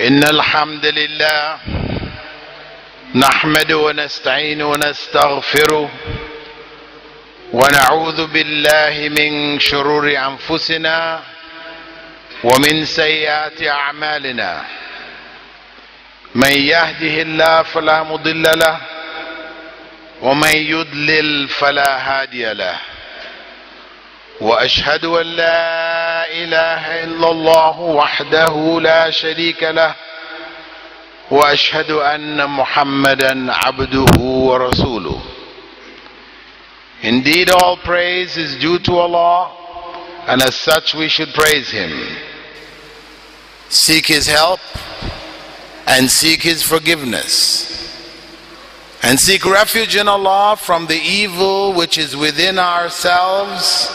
إن الحمد لله نحمد ونستعين ونستغفره ونعوذ بالله من شرور أنفسنا ومن سيئات أعمالنا من يهده الله فلا مضل له ومن يضلل فلا هادي له وأشهد أن لا إله إلا الله وحده لا شريك له وأشهد أن محمدا عبده ورسوله. Indeed all praise is due to allah and as such we should praise him. Seek his help and seek his forgiveness and seek refuge in allah from the evil which is within ourselves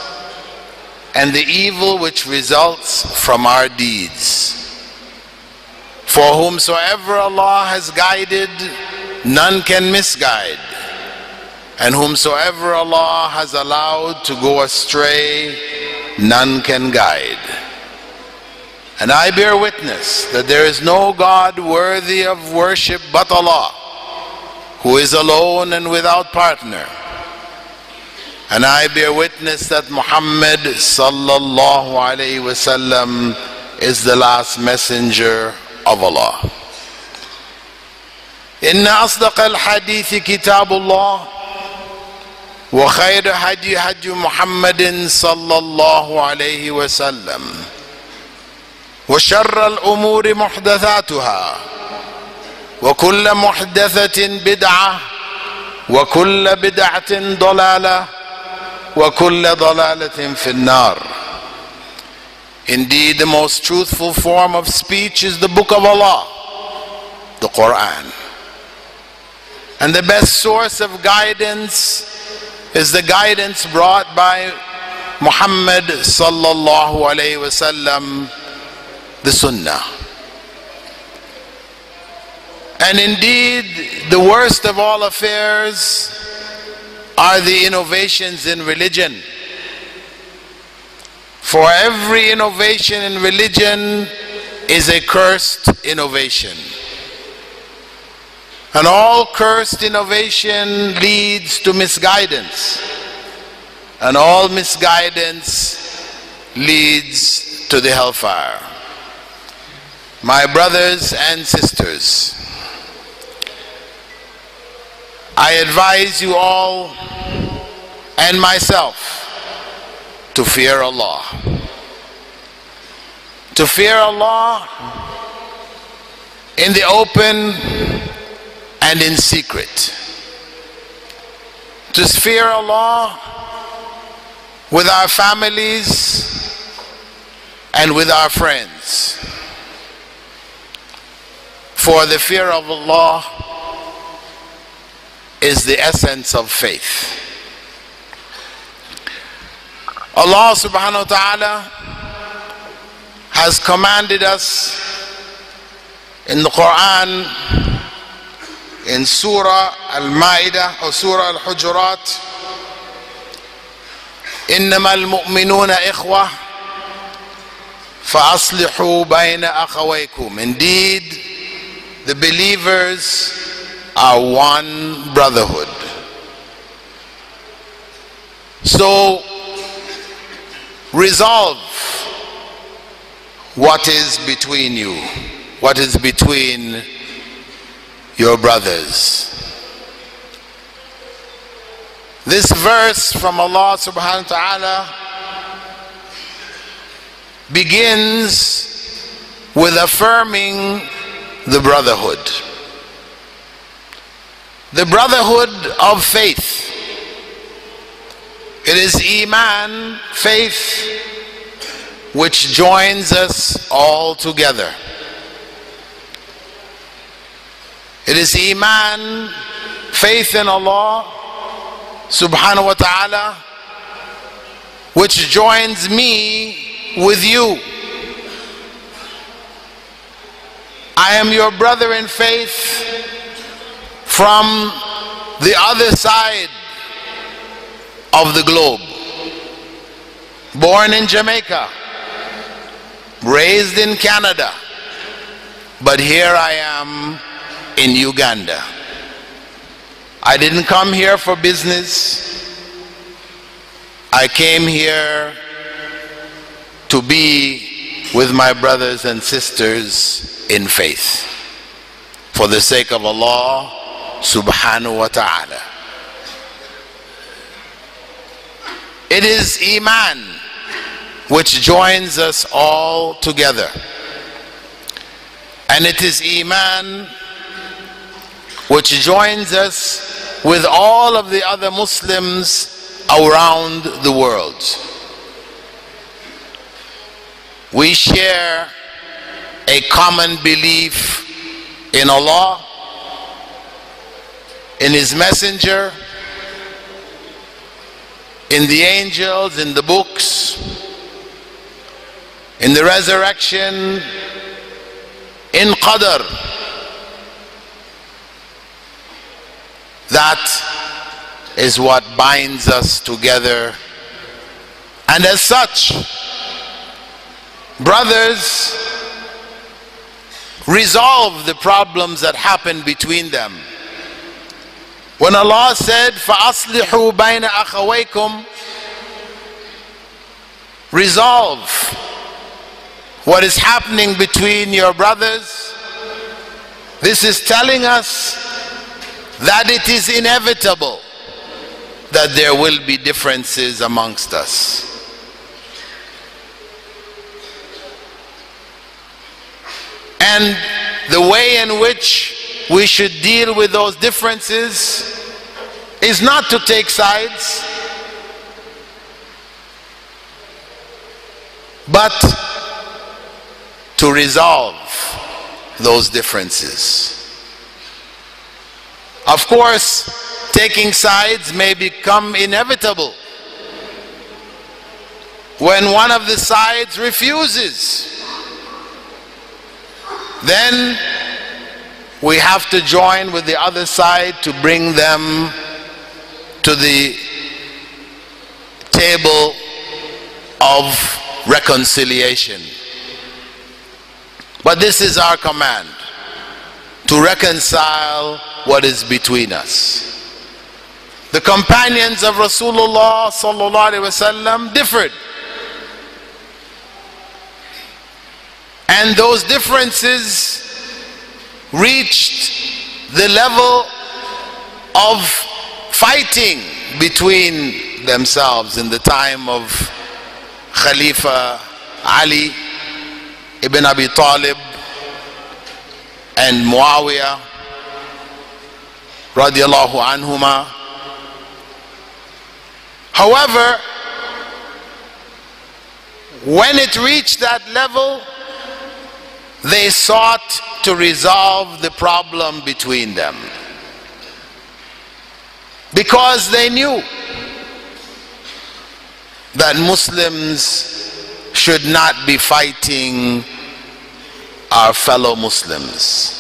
and the evil which results from our deeds. For whomsoever Allah has guided, none can misguide. And whomsoever Allah has allowed to go astray, none can guide. And I bear witness that there is no God worthy of worship but Allah, who is alone and without partner. And I bear witness that Muhammad sallallahu alayhi wasallam is the last messenger of Allah. إن أصدق الحديث كتاب الله وخير هدي هدي محمد صلى الله عليه وسلم وشر الأمور محدثاتها وكل محدثة بدعة وكل بدعة ضلالة وكل ضلالة في النار Indeed, the most truthful form of speech is the Book of Allah, the Quran. And the best source of guidance is the guidance brought by Muhammad sallallahu alayhi wasallam, the Sunnah. And indeed, the worst of all affairs are the innovations in religion. For every innovation in religion is a cursed innovation. And all cursed innovation leads to misguidance. And all misguidance leads to the hellfire. My brothers and sisters, I advise you all and myself to fear Allah. To fear Allah in the open and in secret. To fear Allah with our families and with our friends. For the fear of Allah is the essence of faith. Allah subhanahu wa ta'ala has commanded us in the Quran in Surah Al-Ma'idah or Surah Al-Hujurat إنما المؤمنون إخوة فأصلحوا بين أخويكم Indeed, the believers are one brotherhood. So resolve what is between you, what is between your brothers. This verse from Allah subhanahu wa ta'ala begins with affirming the brotherhood. The brotherhood of faith. It is Iman, faith, which joins us all together. It is Iman, faith in Allah subhanahu wa ta'ala, which joins me with you. I am your brother in faith from the other side of the globe. Born in Jamaica, raised in Canada, but here I am in Uganda. I didn't come here for business. I came here to be with my brothers and sisters in faith for the sake of Allah subhanahu wa ta'ala. It is Iman which joins us all together. And it is Iman which joins us with all of the other Muslims around the world. We share a common belief in Allah, in His Messenger, in the angels, in the books, in the resurrection, in Qadr. That is what binds us together. And as such, brothers resolve the problems that happen between them. When Allah said, فَأَصْلِحُوا بَيْنَ أَخَوَيْكُمْ Resolve what is happening between your brothers. This is telling us that it is inevitable that there will be differences amongst us. And the way in which we should deal with those differences is not to take sides, but to resolve those differences. Of course, taking sides may become inevitable when one of the sides refuses. Then we have to join with the other side to bring them to the table of reconciliation. But this is our command to reconcile what is between us. The companions of Rasulullah sallallahu alaihi wasallam differed. And those differences reached the level of fighting between themselves in the time of Khalifa Ali ibn Abi Talib and Muawiyah radiallahu anhuma. However, when it reached that level, they sought to resolve the problem between them because they knew that Muslims should not be fighting our fellow Muslims.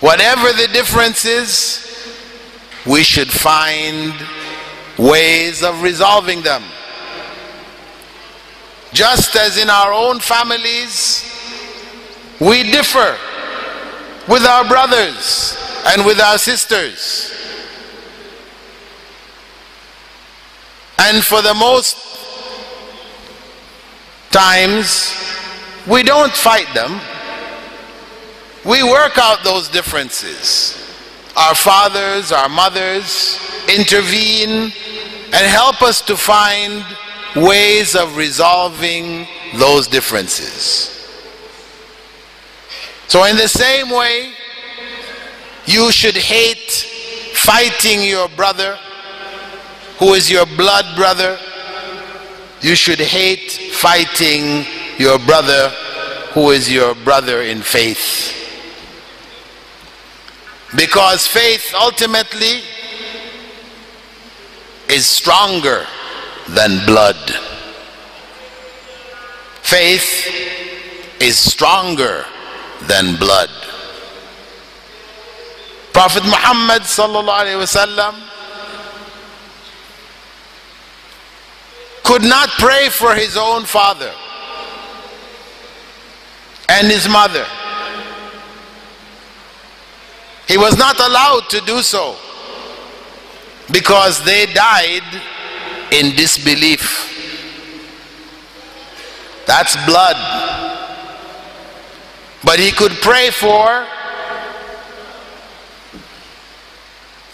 Whatever the difference is, we should find ways of resolving them. Just as in our own families, we differ with our brothers and with our sisters. And for the most times, we don't fight them. We work out those differences. Our fathers, our mothers intervene and help us to find ways of resolving those differences. So, in the same way, you should hate fighting your brother who is your blood brother. You should hate fighting your brother who is your brother in faith. Because faith ultimately is stronger than blood. faith is stronger than blood. Prophet Muhammad sallallahu alaihi wasallam could not pray for his own father and his mother. He was not allowed to do so because they died in disbelief. That's blood. But he could pray for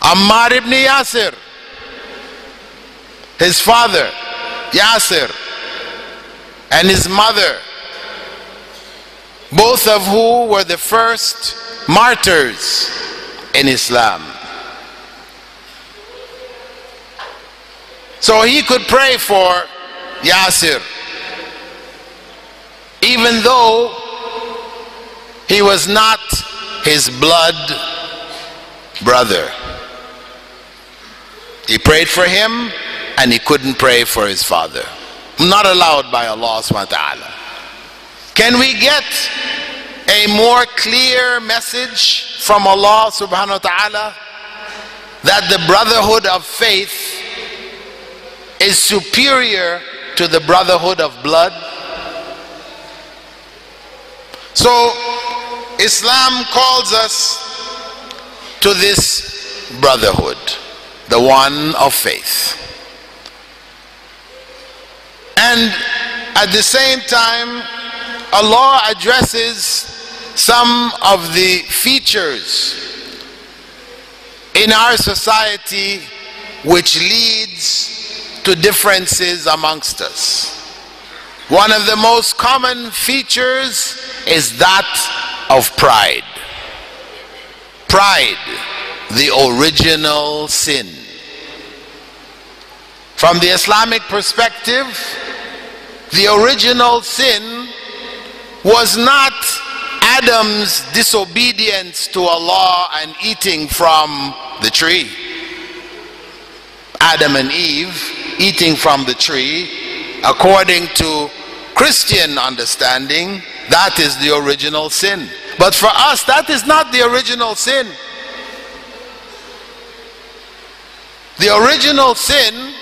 Ammar ibn Yasir, his father, Yasir, and his mother, both of who were the first martyrs in Islam. So he could pray for Yasir, even though he was not his blood brother. He prayed for him and he couldn't pray for his father. Not allowed by Allah subhanahu wa ta'ala. Can we get a more clear message from Allah subhanahu wa ta'ala that the brotherhood of faith is superior to the brotherhood of blood? So Islam calls us to this brotherhood, the one of faith. And at the same time, Allah addresses some of the features in our society which leads to differences amongst us. One of the most common features is that of pride. Pride, the original sin. From the Islamic perspective, the original sin was not Adam's disobedience to Allah and eating from the tree. Adam and Eve eating from the tree, according to Christian understanding, that is the original sin. But for us, that is not the original sin. The original sin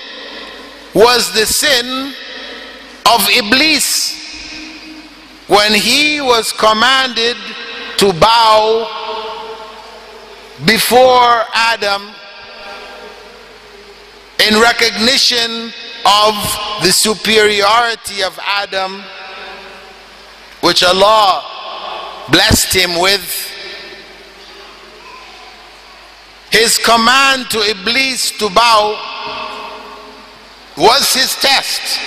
was the sin of Iblis when he was commanded to bow before Adam in recognition of the superiority of Adam, which Allah blessed him with. His command to Iblis to bow was his test.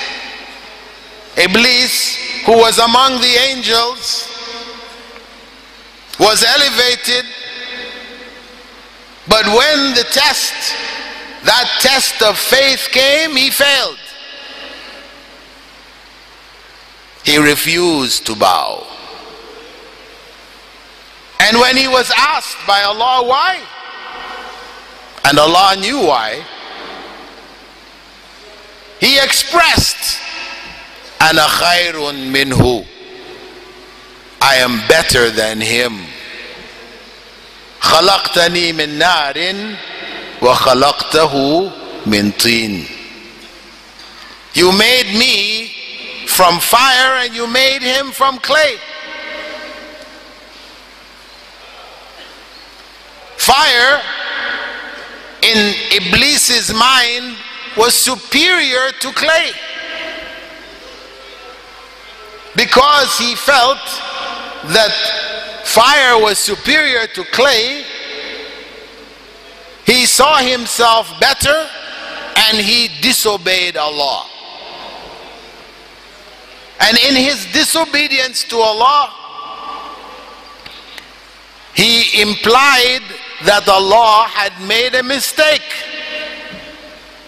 Iblis, who was among the angels, was elevated, but when the test, that test of faith came, he failed. He refused to bow. And when he was asked by Allah why, and Allah knew why, he expressed ana khairun minhu I am better than him خلقتني من نار وخلقته من طين You made me from fire and you made him from clay. Fire in Iblis's mind was superior to clay because he felt that fire was superior to clay he saw himself better and he disobeyed Allah. And in his disobedience to Allah he implied that Allah had made a mistake.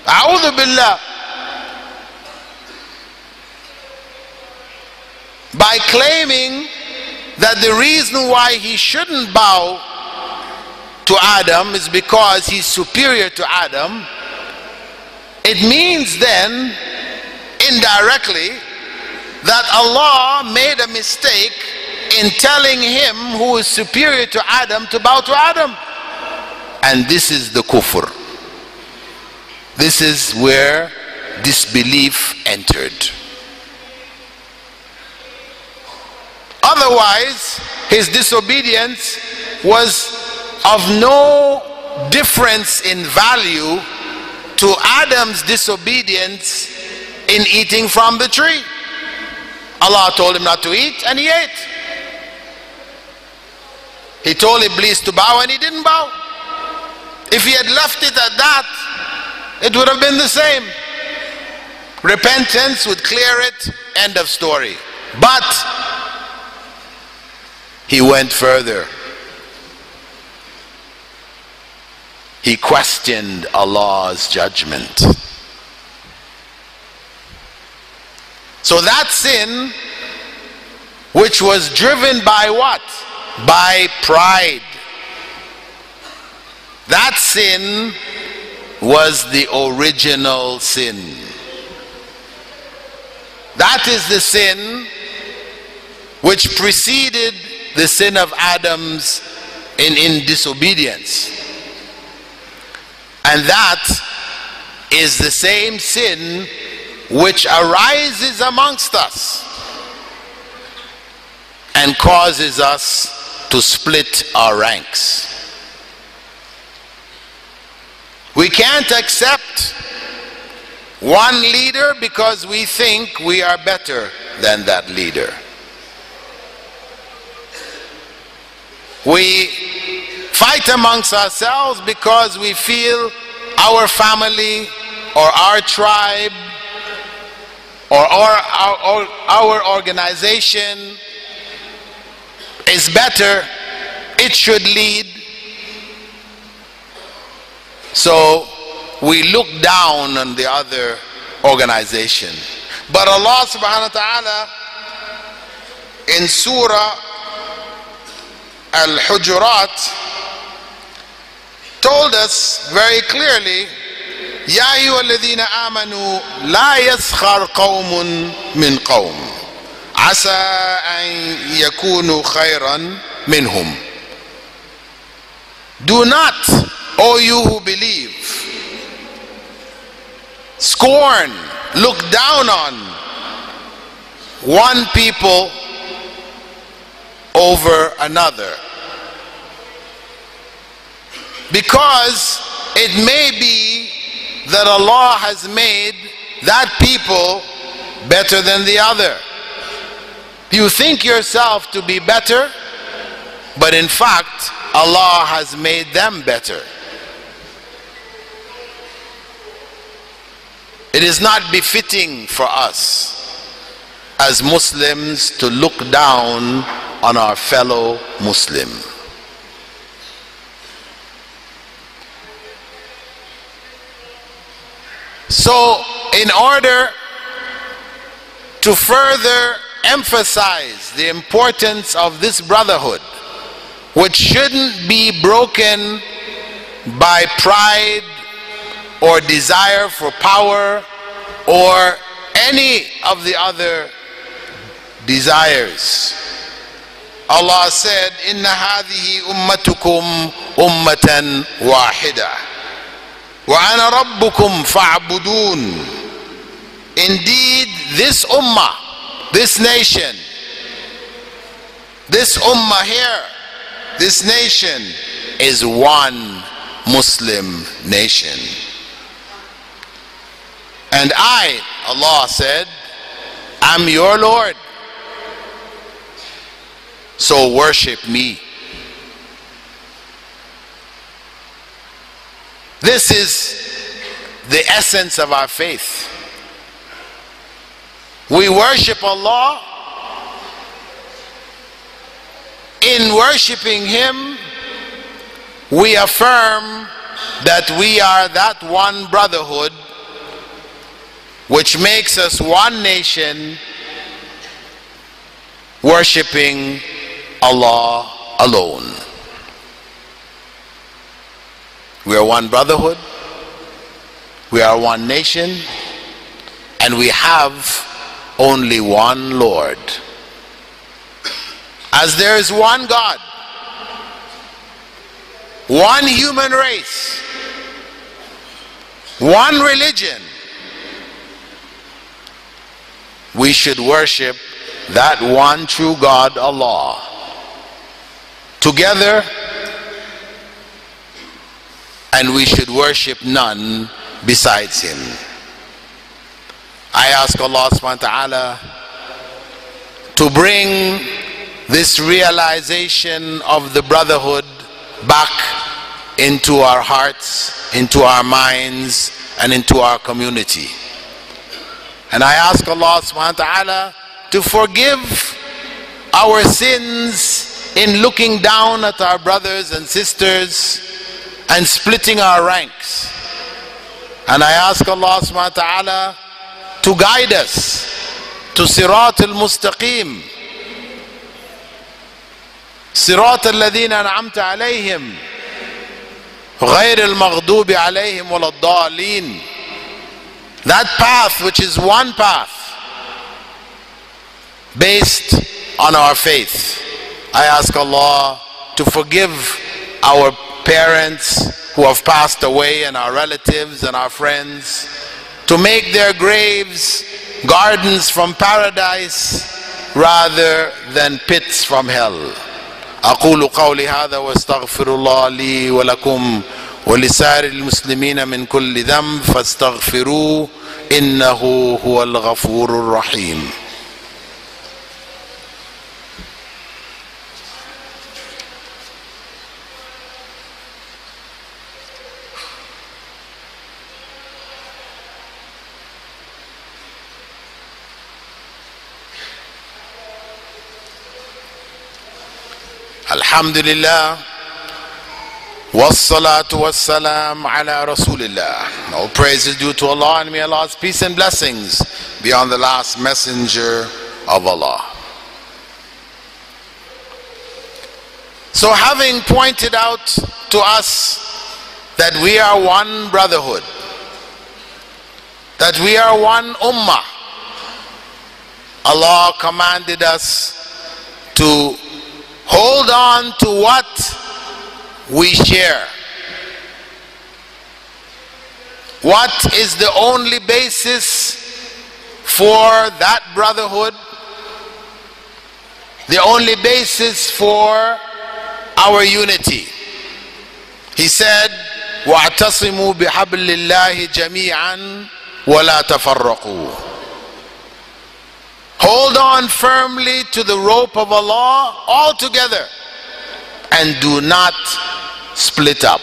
A'udhu billah. By claiming that the reason why he shouldn't bow to Adam is because he's superior to Adam, it means then, indirectly, that Allah made a mistake in telling him who is superior to Adam to bow to Adam. And this is the kufr. This is where disbelief entered. Otherwise, his disobedience was of no difference in value to Adam's disobedience in eating from the tree. Allah told him not to eat and he ate. He told Iblis to bow and he didn't bow. If he had left it at that, it would have been the same. Repentance would clear it, end of story. But he went further. He questioned Allah's judgment. So that sin, which was driven by what? By pride. That sin was the original sin. That is the sin which preceded the sin of Adam's in, in disobedience. And that is the same sin which arises amongst us and causes us to split our ranks. We can't accept one leader because we think we are better than that leader. We fight amongst ourselves because we feel our family or our tribe or our, our, our organization is better, it should lead. So we look down on the other organization. But Allah subhanahu wa ta'ala in Surah Al Hujurat told us very clearly يا أيها الذين آمنوا لا يسخر قوم من قوم عسى أن يكونوا خيرا منهم Do not, O you who believe, scorn, look down on one people over another. Because it may be that Allah has made that people better than the other. You think yourself to be better, but in fact, Allah has made them better. It is not befitting for us as Muslims to look down on our fellow Muslim. So, in order to further emphasize the importance of this brotherhood, which shouldn't be broken by pride or desire for power or any of the other desires. Allah said, Inna hadhihi ummatukum ummatan wahida. Ana rabbukum fa'budun. Indeed, this ummah, this nation, this ummah here, this nation is one Muslim nation. And I, Allah said, I'm your Lord. So worship me. This is the essence of our faith. We worship Allah. In worshiping Him, we affirm that we are that one brotherhood which makes us one nation worshiping Allah alone. We are one brotherhood, we are one nation, and we have only one Lord. As there is one God, one human race, one religion, we should worship that one true God, Allah. Together, and we should worship none besides Him. I ask Allah subhanahu wa ta'ala to bring this realization of the brotherhood back into our hearts, into our minds, and into our community. And I ask Allah subhanahu wa ta'ala to forgive our sins in looking down at our brothers and sisters and splitting our ranks. And I ask Allah subhanahu wa ta'ala to guide us to Sirat al-Mustaqim. صراط الذين أنعمت عليهم غير المغضوب عليهم ولا الضالين that path which is one path based on our faith I ask Allah to forgive our parents who have passed away and our relatives and our friends to make their graves gardens from paradise rather than pits from hell أقول قولي هذا واستغفر الله لي ولكم ولسائر المسلمين من كل ذنب فاستغفروه إنه هو الغفور الرحيم الحمد لله والصلاة والسلام على رسول الله All praise is due to Allah and may Allah's peace and blessings be on the last messenger of Allah. So having pointed out to us that we are one brotherhood, that we are one ummah, Allah commanded us to hold on to what we share. What is the only basis for that brotherhood? The only basis for our unity. He said, واعتصموا بحبل الله جميعا ولا تفرقوا Hold on firmly to the rope of Allah all together and do not split up.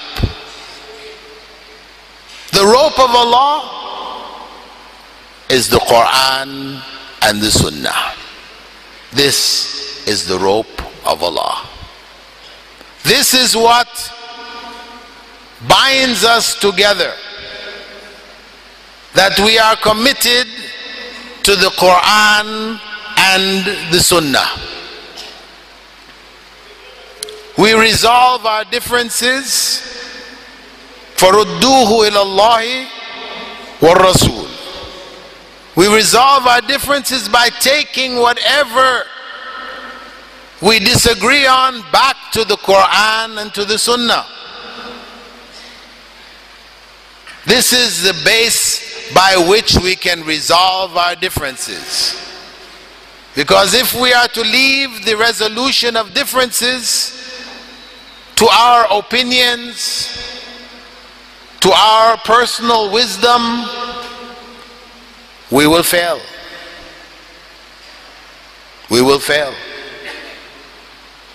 The rope of Allah is the Quran and the Sunnah. This is the rope of Allah. This is what binds us together. That we are committed to the Quran and the Sunnah. We resolve our differences فَرُدُّوهُ إِلَى اللَّهِ وَالرَّسُولِ We resolve our differences by taking whatever we disagree on back to the Quran and to the Sunnah. This is the base by which we can resolve our differences. Because if we are to leave the resolution of differences to our opinions, to our personal wisdom, we will fail. We will fail.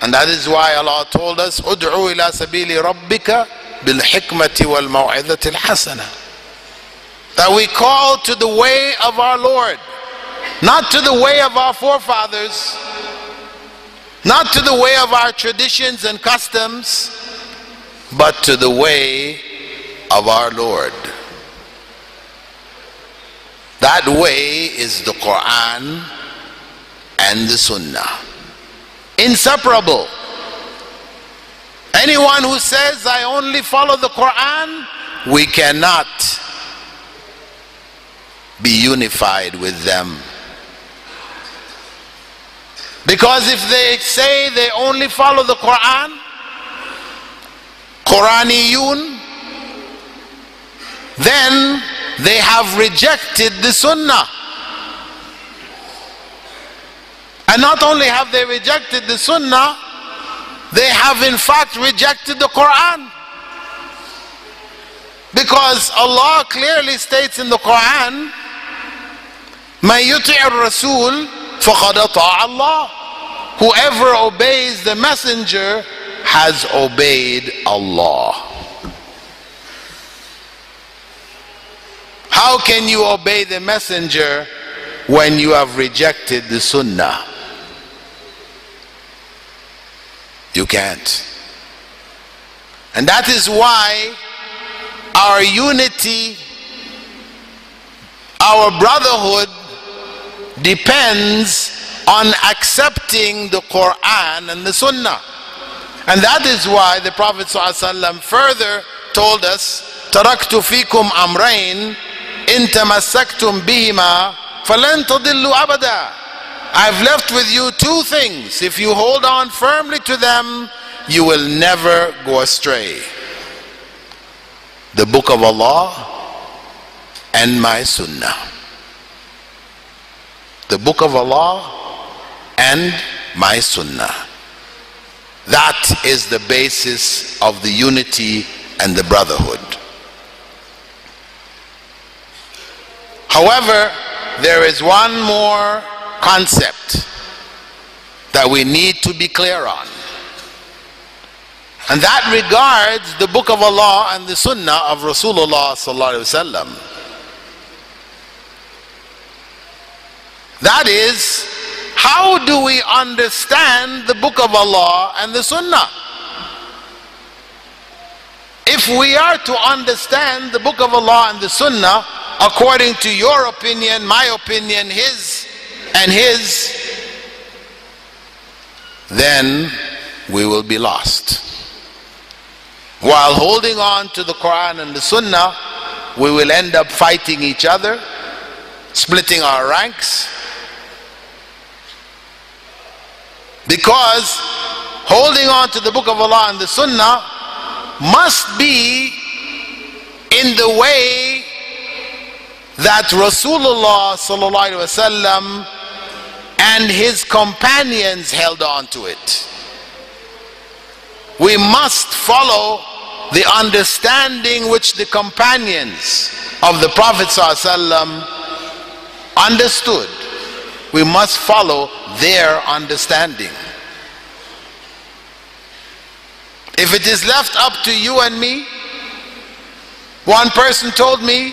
And that is why Allah told us, "Ud'u ila sabili rabbika al hasana." That we call to the way of our Lord, not to the way of our forefathers, not to the way of our traditions and customs, but to the way of our Lord. That way is the Quran and the Sunnah. Inseparable. Anyone who says, I only follow the Quran, we cannot be unified with them. Because if they say they only follow the Quran, Quraniyun, then they have rejected the Sunnah. And not only have they rejected the Sunnah, they have in fact rejected the Quran. Because Allah clearly states in the Quran, من يطع الرسول فقد أطاع الله Whoever obeys the messenger has obeyed Allah. How can you obey the messenger when you have rejected the sunnah? You can't. And that is why our unity, our brotherhood depends on accepting the Quran and the Sunnah. And that is why the Prophet ﷺ further told us, تركت فيكم أمرين إن تمسكتم بهما فلن تضلوا أبدا I've left with you two things. If you hold on firmly to them, you will never go astray. The book of Allah and my sunnah. The book of Allah and my sunnah. That is the basis of the unity and the brotherhood. However, there is one more concept that we need to be clear on. And that regards the book of Allah and the sunnah of Rasulullah sallallahu alaihi wasallam. That is, how do we understand the book of Allah and the sunnah? If we are to understand the book of Allah and the sunnah according to your opinion, my opinion, his and his, then we will be lost. While holding on to the Quran and the Sunnah, we will end up fighting each other, splitting our ranks. Because holding on to the Book of Allah and the Sunnah must be in the way that Rasulullah sallallahu alaihi wasallam and his companions held on to it. We must follow the understanding which the companions of the Prophet ﷺ understood. We must follow their understanding. If it is left up to you and me, one person told me,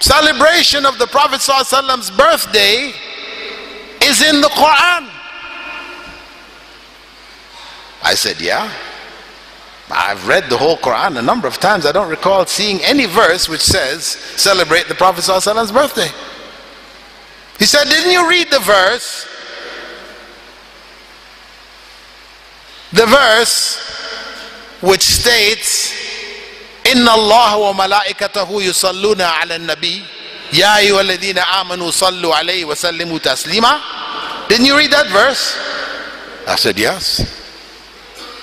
celebration of the Prophet ﷺ's birthday is in the Quran. I said, Yeah. I've read the whole Quran a number of times. I don't recall seeing any verse which says, celebrate the Prophet ﷺ's birthday. He said, Didn't you read the verse? The verse which states, إن الله وملائكته يصلون على النبي يا أيها الذين آمنوا صلوا عليه وسلموا تسليما Didn't you read that verse? I said, Yes.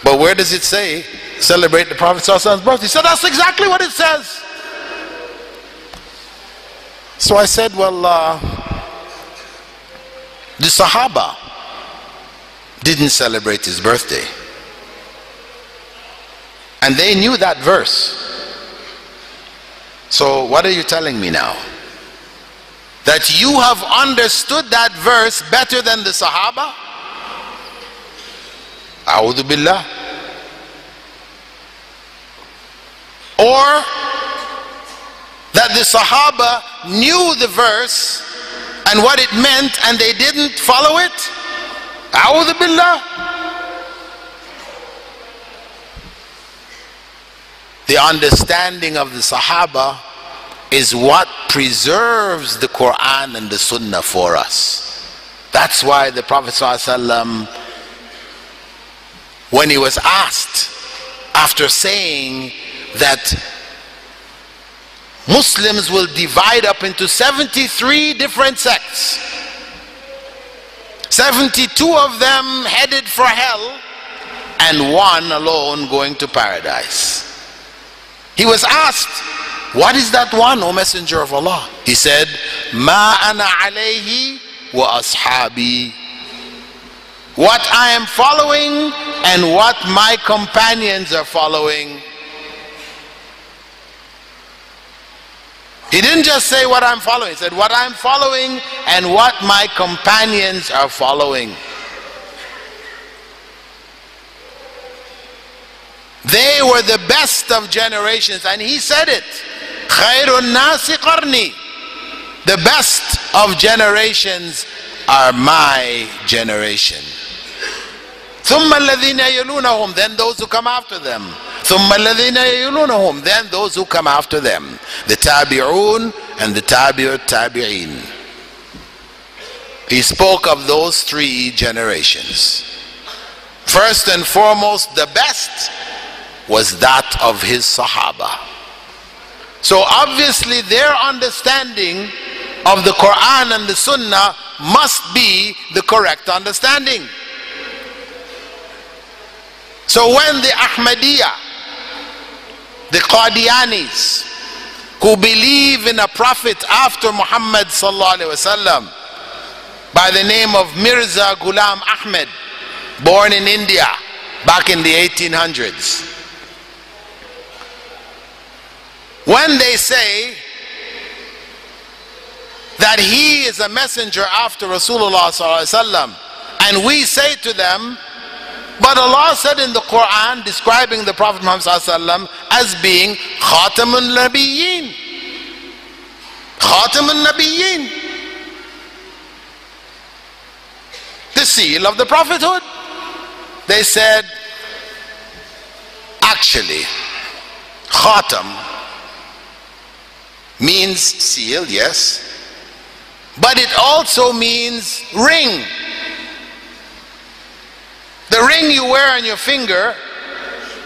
But where does it say celebrate the Prophet's birthday? He said, That's exactly what it says. So I said, Well, uh, the Sahaba didn't celebrate his birthday. And they knew that verse. So, what are you telling me now? That you have understood that verse better than the Sahaba? A'udhu Billah. Or that the Sahaba knew the verse and what it meant and they didn't follow it? A'udhu Billah. The understanding of the Sahaba is what preserves the Quran and the Sunnah for us. That's why the Prophet ﷺ, when he was asked after saying that Muslims will divide up into 73 different sects. 72 of them headed for hell, and one alone going to paradise. He was asked, What is that one, O Messenger of Allah? He said, Ma ana alayhi wa ashabi. What I am following and what my companions are following. He didn't just say what I'm following, he said what I'm following and what my companions are following. They were the best of generations, and he said it. Khairun nasi qarni. The best of generations are my generation. ثم الذين يلونهم then those who come after them ثم الذين يلونهم then those who come after them the tabi'un and the tabi'ut tabi'in he spoke of those three generations first and foremost the best was that of his sahaba. So obviously their understanding of the quran and the sunnah must be the correct understanding. So when the Ahmadiyya, the Qadianis, who believe in a prophet after Muhammad wasallam, by the name of Mirza Ghulam Ahmed, born in India back in the 1800s, when they say that he is a messenger after Rasulullah and we say to them but Allah said in the Quran, describing the Prophet Muhammad as being Khatamun Nabiyyin. Khatamun Nabiyyin. The seal of the prophethood. They said, actually, Khatam means seal, yes, but it also means ring. The ring you wear on your finger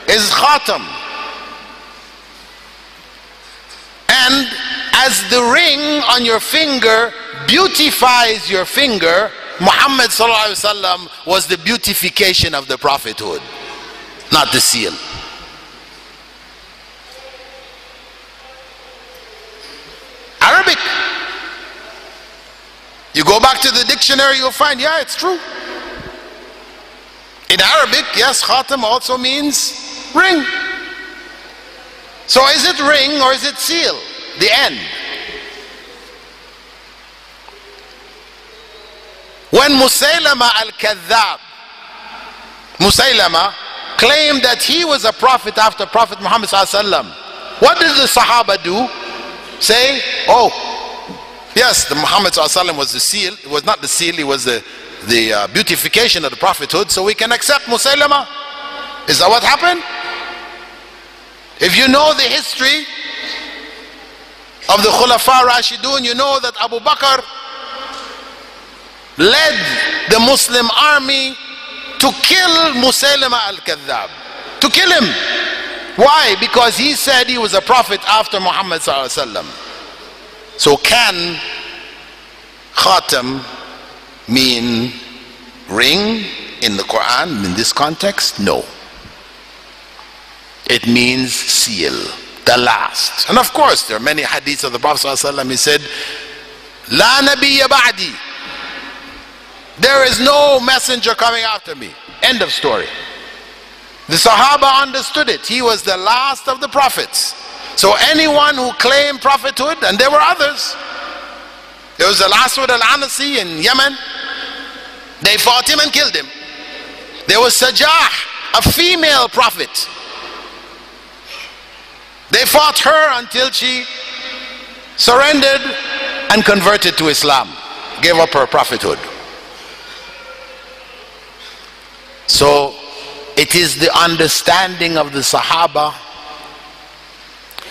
is khatam. And as the ring on your finger beautifies your finger, Muhammad was the beautification of the prophethood, not the seal. Arabic. You go back to the dictionary, you'll find, yeah, it's true. In Arabic, yes, khatam also means ring. So is it ring or is it seal? The end. When Musaylama al-Kadhab, Musaylama claimed that he was a prophet after Prophet Muhammad what did the Sahaba do? Say, oh, yes, the Muhammad was the seal. It was not the seal, it was the the uh, beautification of the prophethood so we can accept Musaylama? Is that what happened? If you know the history of the Khulafa Rashidun, you know that Abu Bakr led the Muslim army to kill Musaylama al-Kadhab. To kill him. Why? Because he said he was a prophet after Muhammad So can Khatam mean ring in the Quran in this context? No. It means seal, the last. And of course, there are many hadiths of the Prophet ﷺ. He said, La nabiyya ba'di. There is no messenger coming after me. End of story. The Sahaba understood it. He was the last of the prophets. So anyone who claimed prophethood, and there were others, there was the Aswad al-Anasi in Yemen. They fought him and killed him. There was Sajah, a female prophet. They fought her until she surrendered and converted to Islam, gave up her prophethood. So it is the understanding of the Sahaba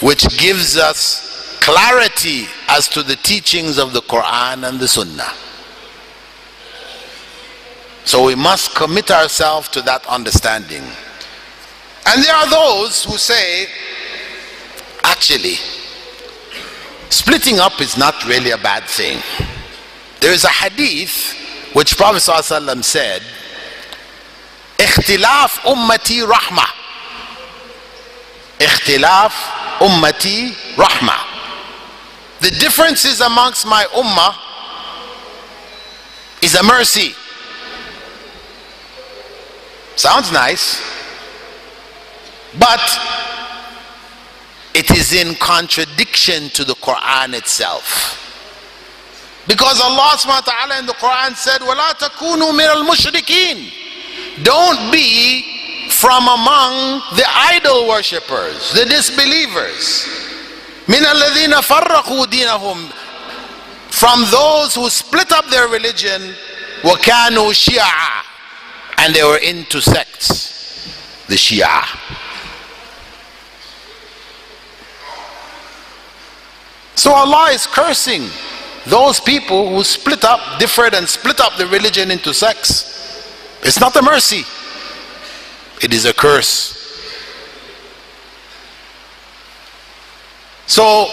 which gives us clarity as to the teachings of the Quran and the Sunnah. So we must commit ourselves to that understanding. And there are those who say, actually, splitting up is not really a bad thing. There is a hadith which Prophet ﷺ said, اختلاف أمتي رحمة اختلاف أمتي رحمة The differences amongst my ummah is a mercy. Sounds nice. But it is in contradiction to the Quran itself. Because Allah subhanahu wa ta'ala in the Quran said, وَلَا تَكُونُوا مِنَ الْمُشْرِكِينَ Don't be from among the idol worshippers, the disbelievers. مِنَ الَّذِينَ فَرَّقُوا دِينَهُم From those who split up their religion, وَكَانُوا شِيَعًا And they were into sects, the Shia. So Allah is cursing those people who split up, differed, and split up the religion into sects. It's not a mercy, it is a curse. So,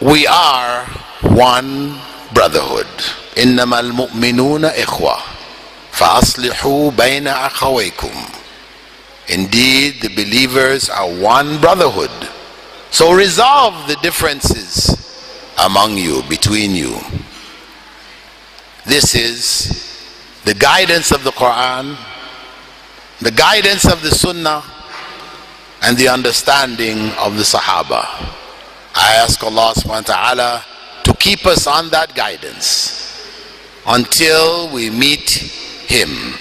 we are one brotherhood. إنما المؤمنون إخوة فأصلحوا بين أخويكم Indeed, the believers are one brotherhood. So resolve the differences among you, between you. This is the guidance of the Quran, the guidance of the Sunnah, and the understanding of the Sahaba. I ask Allah subhanahu wa ta'ala to keep us on that guidance until we meet Him.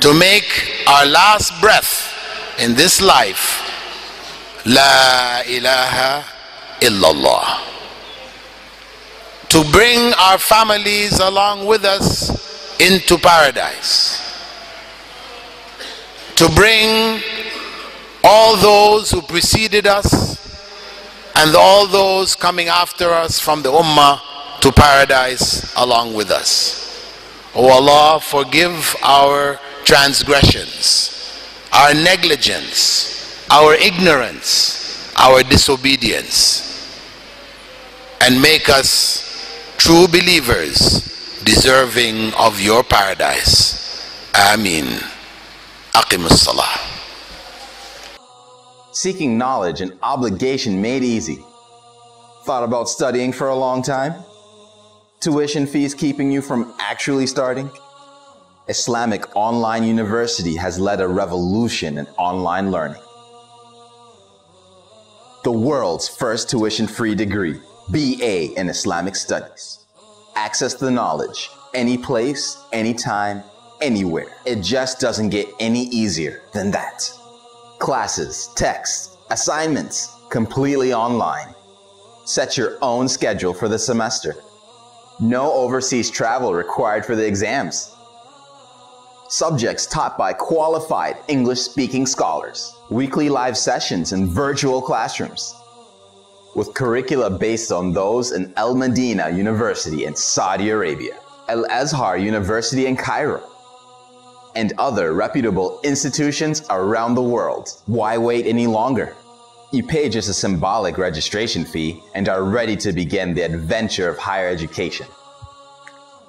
To make our last breath in this life La ilaha illallah. To bring our families along with us into paradise. To bring all those who preceded us and all those coming after us from the Ummah to paradise along with us. O oh Allah, forgive our transgressions, our negligence, our ignorance, our disobedience, and make us true believers deserving of your paradise. Ameen. Aqimus Salah. Seeking knowledge and obligation made easy. Thought about studying for a long time? Tuition fees keeping you from actually starting? Islamic Online University has led a revolution in online learning the world's first tuition-free degree, BA in Islamic Studies. Access the knowledge, any place, anytime, anywhere. It just doesn't get any easier than that. Classes, texts, assignments, completely online. Set your own schedule for the semester. No overseas travel required for the exams subjects taught by qualified English-speaking scholars, weekly live sessions and virtual classrooms, with curricula based on those in Al Medina University in Saudi Arabia, Al Azhar University in Cairo, and other reputable institutions around the world. Why wait any longer? You pay just a symbolic registration fee and are ready to begin the adventure of higher education.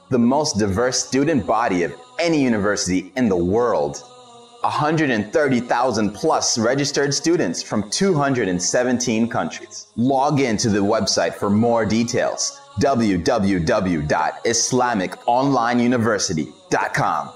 The most diverse student body of any university in the world. 130,000 plus registered students from 217 countries. Log in to the website for more details www.islamiconlineuniversity.com